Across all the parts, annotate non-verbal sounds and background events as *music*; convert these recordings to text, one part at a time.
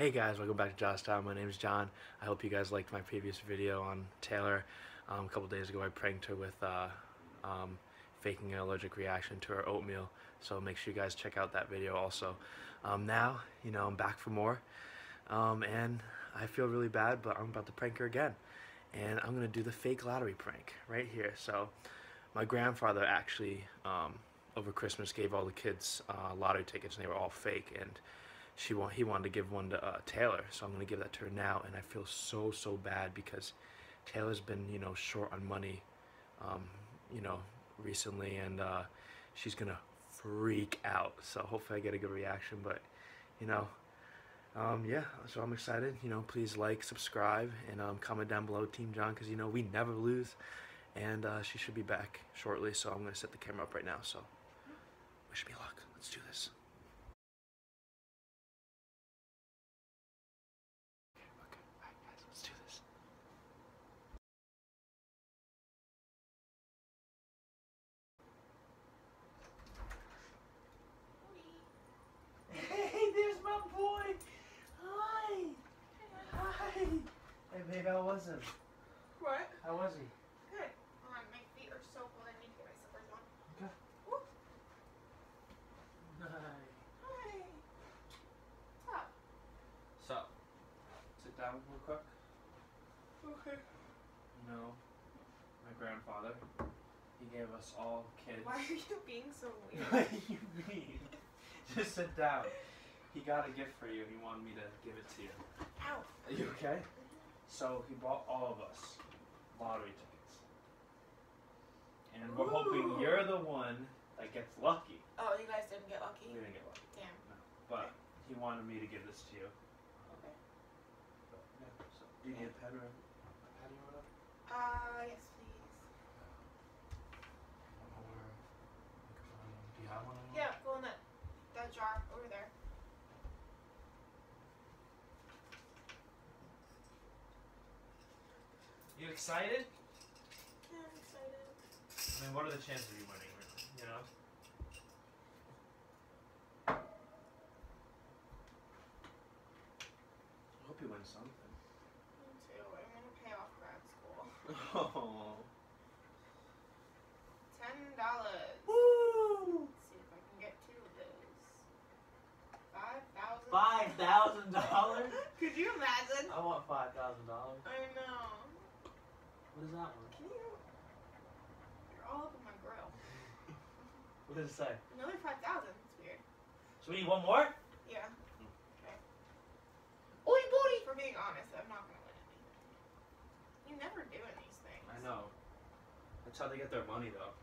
Hey guys, welcome back to JOT Us Down. My name is Jon. I hope you guys liked my previous video on Taylor. Um, a couple days ago I pranked her with uh, um, faking an allergic reaction to her oatmeal. So make sure you guys check out that video also. Um, now, you know, I'm back for more. Um, and I feel really bad, but I'm about to prank her again. And I'm going to do the fake lottery prank right here. So my grandfather actually, um, over Christmas, gave all the kids uh, lottery tickets and they were all fake. And she want, he wanted to give one to uh, Taylor, so I'm gonna give that to her now, and I feel so so bad because Taylor's been you know short on money, um, you know recently, and uh, she's gonna freak out. So hopefully I get a good reaction, but you know, um, yeah. So I'm excited. You know, please like, subscribe, and um, comment down below, Team Jon, because you know we never lose, and uh, she should be back shortly. So I'm gonna set the camera up right now. So wish me luck. Let's do this. Okay, alright guys, let's do this. Hey, there's my boy. Hi. Hi. Hey, babe, how was him? What? How was he? Good. Oh, my feet are so cold. I need to get my slippers on. Okay. Woo. Hi. Hi. What's up? So, sit down real quick. Okay. No. my grandfather, he gave us all kids. Why are you being so weird? *laughs* what do you mean? Just sit down. He got a gift for you. And he wanted me to give it to you. Ow. Are you okay? Mm-hmm. So he bought all of us lottery tickets. And we're hoping you're the one that gets lucky. Oh, you guys didn't get We lucky? didn't get lucky. Damn. No. But he wanted me to give this to you. Okay. But, yeah, so, do you need a pen or a pad or whatever? Uh, yes, please. Or, um, do you have one? on you? Yeah, go in that, that jar over there. You excited? Yeah, I'm excited. I mean, what are the chances of you winning? really, You know? I hope you win something. Me too. I'm gonna pay off grad school. Oh. *laughs* Ten dollars. Woo! Let's see if I can get two of those. Five thousand. Five thousand dollars? *laughs* Could you imagine? I want five thousand dollars. I know. What is that one? Can you? You're all up in my grill. *laughs* What does it say? Another five thousand. It's weird. So we need one more? Yeah. Okay. Oi, booty. For being honest, I'm not gonna win any. You never do in these things. I know. That's how they get their money though.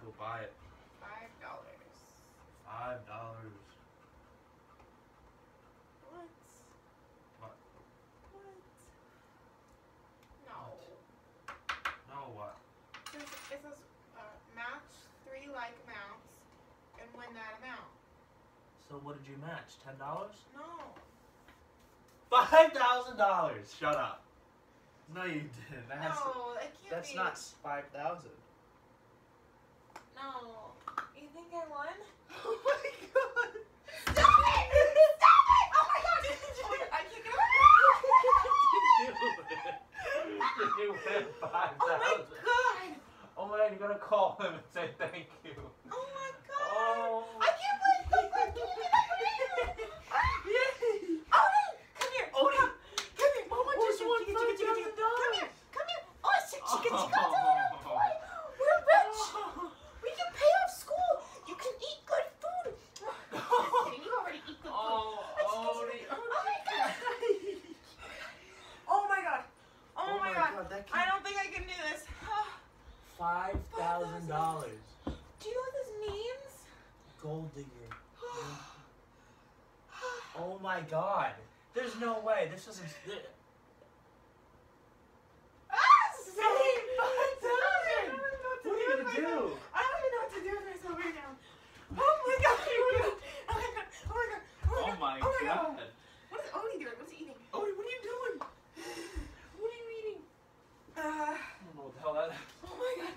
Go buy it. Five dollars. Five dollars. What? What? What? No. No what? It says, it says uh, match three like amounts and win that amount. So what did you match? Ten dollars? No. Five thousand dollars. Shut up. No, you didn't. That has to- No, that can't that's be. not five thousand. No. You think I won? *laughs* Oh my god. Stop it! Stop it! Oh my god! Oh my god, I can't get Did you win five Oh my thousand? god! Oh my god, you gotta call him and say thank you. Oh my god! Oh. I can't believe I'm giving it Yay! Oh, come here! Oh, come, come here! Mama Oh, just chicken, won chicken, chicken, chicken, chicken. $5,000. Come here! Come here! Oh, chicken, chicken, chicken! Oh, boy! We're rich! We can pay off school! You can eat good food! Just kidding, you already eat good food. Oh, Oh, Odie. oh my god! Oh my god! Oh, my god! that I don't think I can do this. Five thousand dollars. Do you know what this means? Gold digger. Oh my god. There's no way. This isn't. th- Ah, Save five thousand! What are you gonna do? I don't even know what to do with myself right now. Oh my god! Oh my god! Oh my god! Oh my Oh my god! god. What is Odie doing? What's he eating? Odie, what are you doing? What are you eating? Uh, I don't know what the hell that is. oh my god!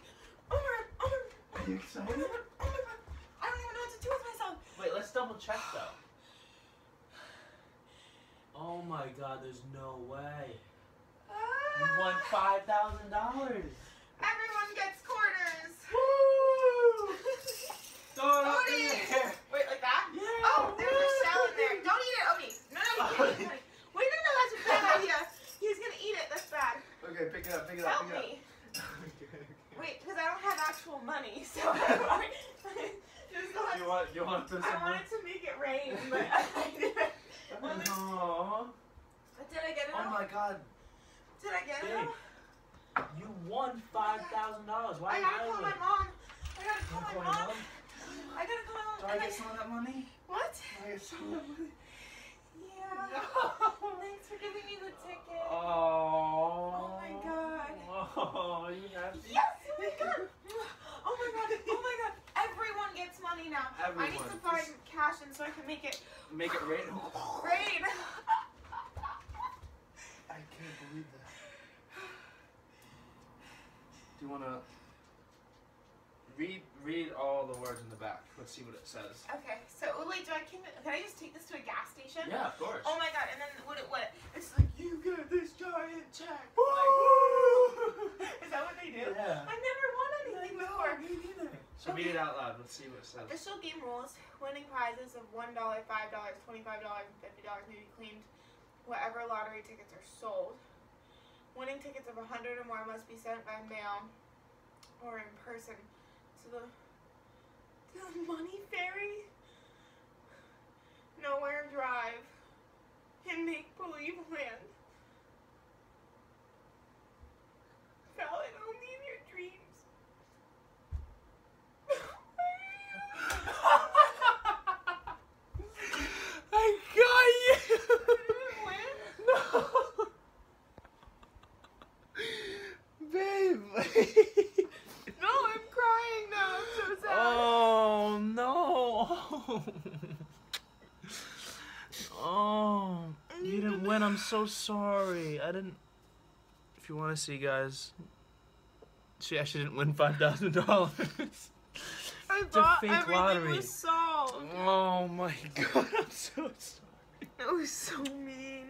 Oh my god! Oh my god! Are you Oh excited? my god! Oh my god! I don't even know what to do with myself. Wait, let's double check though. my god, there's no way. You ah. won five thousand dollars. Everyone gets quarters. Woo! *laughs* Throw it up in the air. Wait, like that? Yeah. Oh, there's a shell in there. Don't eat it, oh, Odie. No, no, you can't. *laughs* Wait, no, no, that's a bad idea. He's gonna eat it. That's bad. Okay, pick it up, pick it Help me. *laughs* Wait, because I don't have actual money, so just Do you want? You want this? I wanted to make it rain, but Didn't. Aww. Did I get it? Oh my god, Did I get it? You won five thousand dollars. Why? I gotta call my mom. I gotta call my mom. mom? I gotta call my mom. Do I get I- some of that money? What? Do I get some of that money? Yeah. Thanks for giving me the ticket. Oh. Oh my God. Oh, you happy? Yes! Oh my god! Oh my god! Oh my god! Everyone gets money now. Everyone. I need to find cash and so I can make it Make it rain. rain. I can't believe that. Do you wanna read read all the words in the back? Let's see what it says. Okay, so oh, wait, do I can, can I just take this to a gas station? Yeah, of course. Oh my god! And then what? It, what? It's like you get this giant check. Woo! Like, is that what they do? Yeah. I never won anything before. me neither. So read it out loud. Let's see what it says. Official game rules: winning prizes of one dollar, five dollars, twenty-five dollars, and fifty dollars may be claimed wherever lottery tickets are sold. Winning tickets of a hundred or more must be sent by mail or in person to the to the money ferry, nowhere drive, in make believe land. Valid only in your dreams. I got you! No! Babe! No, I'm crying now. I'm so sad. oh no! *laughs* Oh, you didn't win. I'm so sorry. I didn't. If you want to see, guys, she actually didn't win five thousand dollars. I a thought fake everything lottery. was solved. Oh my god! I'm so sorry. That was so mean.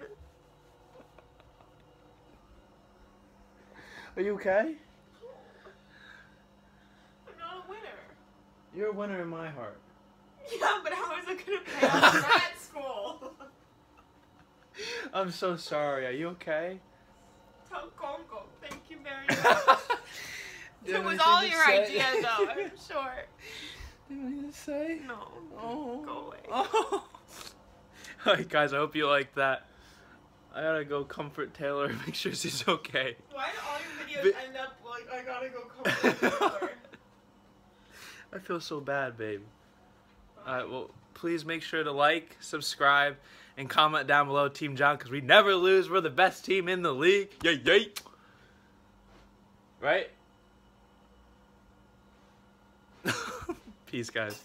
Are you okay? I'm not a winner. You're a winner in my heart. *laughs* Yeah, but how is it gonna pay off *laughs* grad school? I'm so sorry. Are you okay? Tell Congo, thank you very *laughs* much. It was all your say? idea, though. I'm sure. Do you have anything to say? No. Oh. Go away. Oh. Alright, guys, I hope you like that. I gotta go comfort Taylor and make sure she's okay. Why do all your videos But- end up like I gotta go comfort Taylor? I feel so bad, babe. Alright, well, please make sure to like, subscribe, and comment down below Team Jon because we never lose. We're the best team in the league. Yay, yay. Right? *laughs* Peace, guys.